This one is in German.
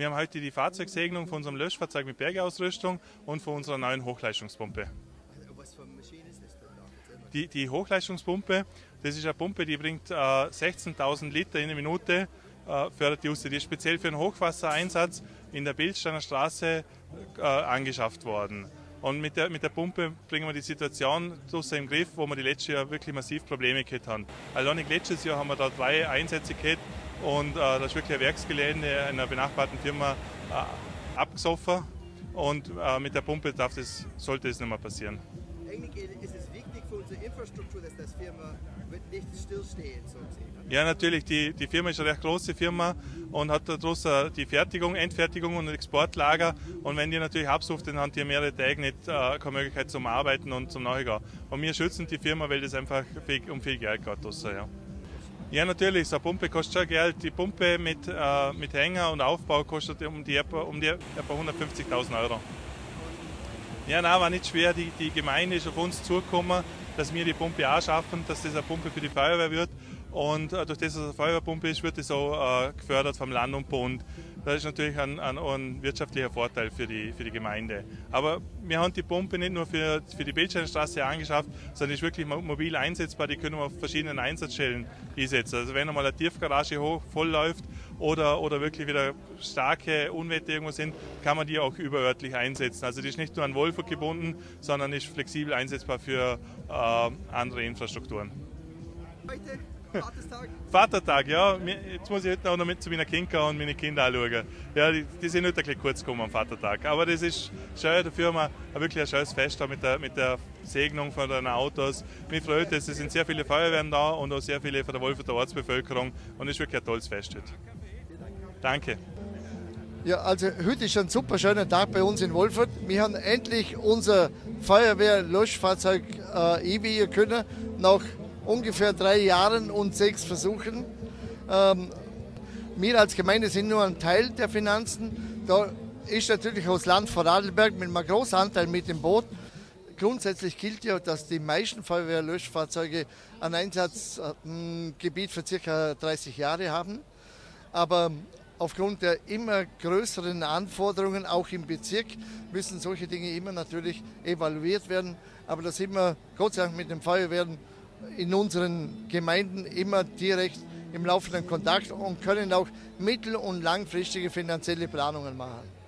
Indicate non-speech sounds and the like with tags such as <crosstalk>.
Wir haben heute die Fahrzeugsegnung von unserem Löschfahrzeug mit Bergeausrüstung und von unserer neuen Hochleistungspumpe. Was für eine Maschine ist das denn? Die, die Hochleistungspumpe, das ist eine Pumpe, die bringt äh, 16.000 Liter in der Minute, äh, fördert die Uste. Die ist speziell für den Hochwassereinsatz in der Bildsteiner Straße äh, angeschafft worden. Und mit der, mit der Pumpe bringen wir die Situation draußen im Griff, wo wir die letztes Jahr wirklich massiv Probleme gehabt haben. Allein letztes Jahr haben wir da drei Einsätze gehabt und äh, da ist wirklich ein Werksgelände einer benachbarten Firma äh, abgesoffen. Und äh, mit der Pumpe darf das, sollte das nicht mehr passieren. Eigentlich ist es wichtig für unsere Infrastruktur, dass das Firma nicht stillstehen, so gesehen. ne? Ja, natürlich, die, die Firma ist eine recht große Firma und hat daraus die Fertigung, Endfertigung und Exportlager. Und wenn die natürlich absucht, dann haben die mehrere Tage nicht äh, keine Möglichkeit zum Arbeiten und zum Nachgehen. Und wir schützen die Firma, weil das einfach um viel Geld geht. draussen, Ja. Ja, natürlich, so eine Pumpe kostet schon Geld. Die Pumpe mit, äh, mit Hänger und Aufbau kostet um die etwa, um etwa 150.000 Euro. Ja, nein, war nicht schwer. Die, die Gemeinde ist auf uns zugekommen, dass wir die Pumpe auch schaffen, dass das eine Pumpe für die Feuerwehr wird. Und äh, durch das, dass es eine Feuerwehrpumpe ist, wird das auch äh, gefördert vom Land und Bund. Das ist natürlich ein, ein, ein wirtschaftlicher Vorteil für die, für die Gemeinde. Aber wir haben die Pumpe nicht nur für, für die Bildscheinstraße angeschafft, sondern ist wirklich mo- mobil einsetzbar. Die können wir auf verschiedenen Einsatzstellen einsetzen. Also wenn einmal eine Tiefgarage hoch voll läuft oder, oder wirklich wieder starke Unwetter irgendwo sind, kann man die auch überörtlich einsetzen. Also die ist nicht nur an Wolfer gebunden, sondern ist flexibel einsetzbar für äh, andere Infrastrukturen. Heute, Vaterstag, <laughs> Vatertag, ja. Jetzt muss ich heute auch noch mit zu meinen Kindern und meine Kinder anschauen. Ja, die, die sind heute ein bisschen kurz gekommen am Vatertag. Aber das ist schön, der Firma ein wirklich ein schönes Fest da mit der, mit der Segnung von den Autos. Mich freut es, es sind sehr viele Feuerwehren da und auch sehr viele von der Wolferter Ortsbevölkerung. Und es ist wirklich ein tolles Fest heute. Danke. Ja, also heute ist ein super schöner Tag bei uns in Wolfurt. Wir haben endlich unser Feuerwehr-Löschfahrzeug äh, ewigen können, nach ungefähr drei Jahren und sechs Versuchen. Ähm, wir als Gemeinde sind nur ein Teil der Finanzen. Da ist natürlich auch das Land Vorarlberg mit einem großen Anteil mit dem Boot. Grundsätzlich gilt ja, dass die meisten Feuerwehr-Löschfahrzeuge ein Einsatzgebiet für ca. 30 Jahre haben. Aber aufgrund der immer größeren Anforderungen, auch im Bezirk, müssen solche Dinge immer natürlich evaluiert werden. Aber da sind wir Gott sei Dank mit den Feuerwehren in unseren Gemeinden immer direkt im laufenden Kontakt und können auch mittel- und langfristige finanzielle Planungen machen.